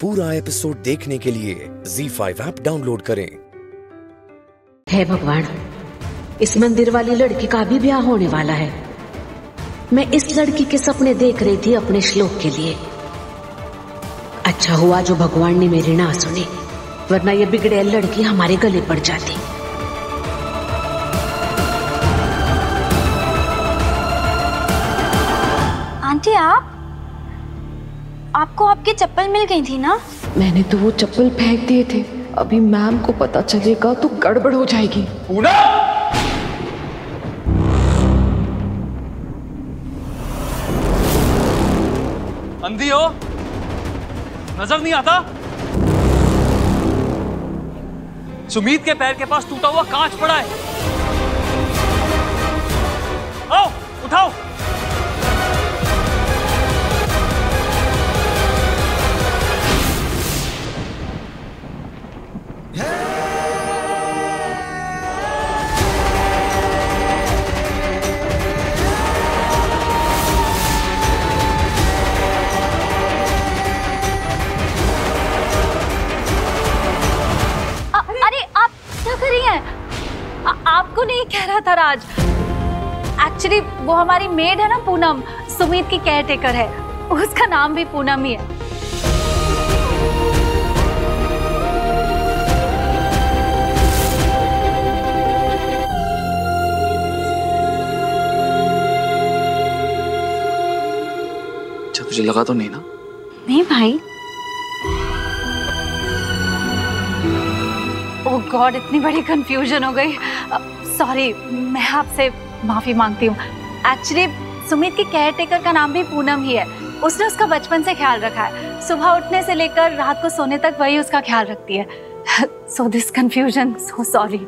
पूरा एपिसोड देखने के लिए Z5 ऐप डाउनलोड करें। हे भगवान इस मंदिर वाली लड़की का भी ब्याह होने वाला है। मैं इस लड़की के सपने देख रही थी अपने श्लोक के लिए। अच्छा हुआ जो भगवान ने मेरी ना सुनी वरना ये बिगड़े लड़की हमारे गले पड़ जाती। आंटी आप? आपको आपकी चप्पल मिल गई थी ना? मैंने तो वो चप्पल फेंक दिए थे। अभी मैम को पता चलेगा तो गड़बड़ हो जाएगी। पूना! अंधी हो। नज़र नहीं आता। सुमीत के पैर के पास टूटा हुआ कांच पड़ा है। आ- आपको नहीं कह रहा था राज? एक्चुअली वो हमारी मेड है ना पूनम सुमित की केयर टेकर है। उसका नाम भी पूनम ही है। अच्छा तुझे लगा तो नहीं ना? नहीं भाई। ओह गॉड इतनी बड़ी कंफ्यूजन हो गई। सॉरी मैं आपसे माफ़ी मांगती हूँ। एक्चुअली सुमित की केयर टेकर का नाम भी पूनम ही है। उसने उसका बचपन से ख्याल रखा है। सुबह उठने से लेकर रात को सोने तक वही उसका ख्याल रखती है। So this confusion so sorry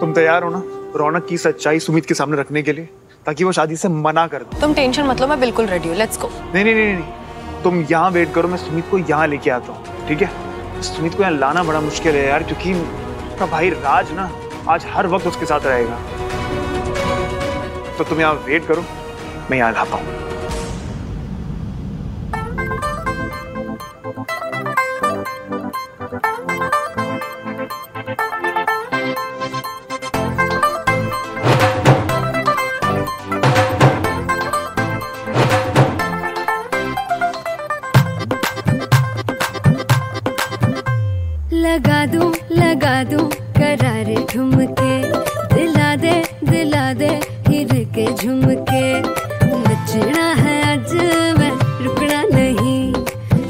तुम तैयार हो ना? रौनक की सच्चाई सुमित के सामने रखने के लिए ताकि वो शादी से मना कर दे। तुम टेंशन मत लो मैं बिल्कुल रेडी हूँ। लेट्स गो नहीं नहीं नहीं नहीं तुम यहाँ वेट करो मैं सुमित को यहाँ लेके आता हूँ। ठीक है? सुमित को यहाँ लाना बड़ा मुश्किल है यार, क्योंकि उसका भाई राज ना, आज हर वक्त उसके साथ रहेगा। तो तुम यहाँ वेट करो, मैं यहाँ लाता हूँ। लगा दू लगा दू करारे ठुमके। दिला दे दिला दे हिर के झुमके। नचना है आज मैं, रुकना नहीं।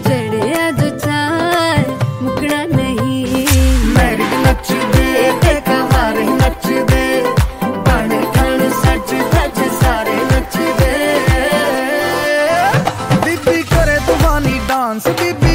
चढ़े आज चार मुकना नहीं। मैरिड नच दे नच दे। सच सच सारे नच दे। दीदी करे तूफानी डांस दीदी